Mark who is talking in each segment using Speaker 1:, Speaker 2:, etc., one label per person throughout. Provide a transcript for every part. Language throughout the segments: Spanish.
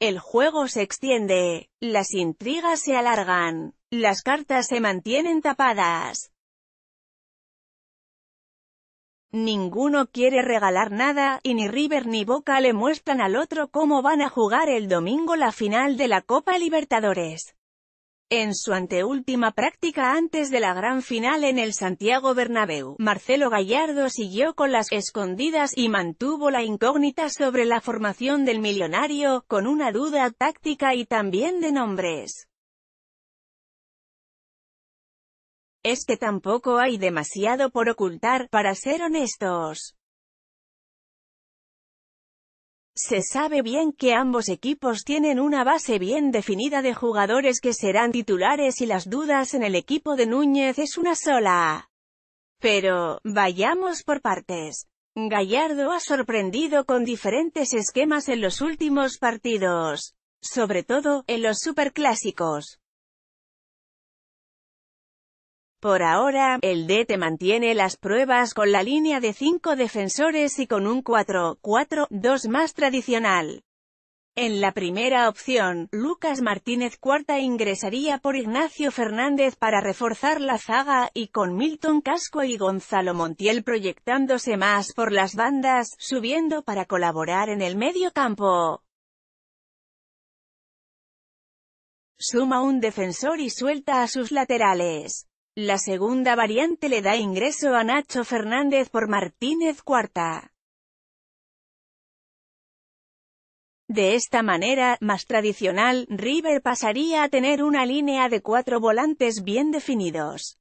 Speaker 1: El juego se extiende, las intrigas se alargan, las cartas se mantienen tapadas. Ninguno quiere regalar nada, y ni River ni Boca le muestran al otro cómo van a jugar el domingo la final de la Copa Libertadores. En su anteúltima práctica antes de la gran final en el Santiago Bernabéu, Marcelo Gallardo siguió con las escondidas y mantuvo la incógnita sobre la formación del millonario, con una duda táctica y también de nombres. Es que tampoco hay demasiado por ocultar, para ser honestos. Se sabe bien que ambos equipos tienen una base bien definida de jugadores que serán titulares y las dudas en el equipo de Núñez es una sola. Pero, vayamos por partes. Gallardo ha sorprendido con diferentes esquemas en los últimos partidos. Sobre todo, en los superclásicos. Por ahora, el DT mantiene las pruebas con la línea de cinco defensores y con un 4-4-2 más tradicional. En la primera opción, Lucas Martínez Cuarta ingresaría por Ignacio Fernández para reforzar la zaga, y con Milton Casco y Gonzalo Montiel proyectándose más por las bandas, subiendo para colaborar en el medio campo. Suma un defensor y suelta a sus laterales. La segunda variante le da ingreso a Nacho Fernández por Martínez Cuarta. De esta manera, más tradicional, River pasaría a tener una línea de cuatro volantes bien definidos.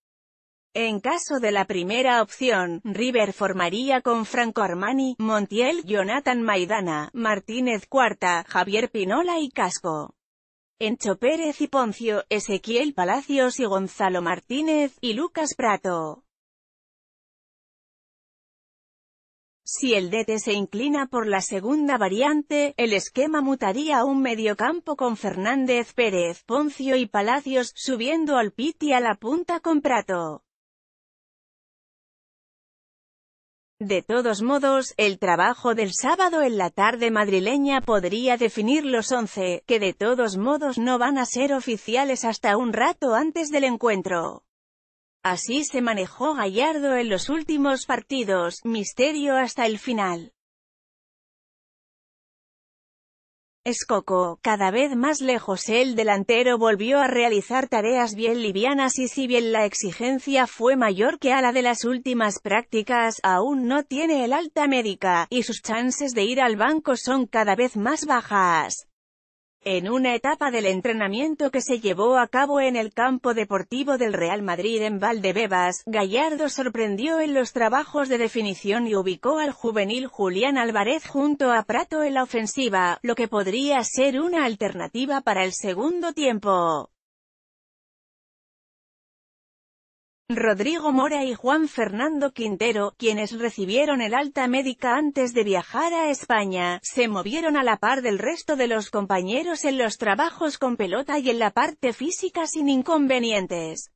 Speaker 1: En caso de la primera opción, River formaría con Franco Armani, Montiel, Jonathan Maidana, Martínez Cuarta, Javier Pinola y Casco. Encho Pérez y Poncio, Ezequiel Palacios y Gonzalo Martínez, y Lucas Prato. Si el DT se inclina por la segunda variante, el esquema mutaría a un mediocampo con Fernández Pérez, Poncio y Palacios, subiendo al Piti a la punta con Prato. De todos modos, el trabajo del sábado en la tarde madrileña podría definir los 11, que de todos modos no van a ser oficiales hasta un rato antes del encuentro. Así se manejó Gallardo en los últimos partidos, misterio hasta el final. Escoco, cada vez más lejos el delantero volvió a realizar tareas bien livianas y si bien la exigencia fue mayor que a la de las últimas prácticas, aún no tiene el alta médica, y sus chances de ir al banco son cada vez más bajas. En una etapa del entrenamiento que se llevó a cabo en el campo deportivo del Real Madrid en Valdebebas, Gallardo sorprendió en los trabajos de definición y ubicó al juvenil Julián Álvarez junto a Prato en la ofensiva, lo que podría ser una alternativa para el segundo tiempo. Rodrigo Mora y Juan Fernando Quintero, quienes recibieron el alta médica antes de viajar a España, se movieron a la par del resto de los compañeros en los trabajos con pelota y en la parte física sin inconvenientes.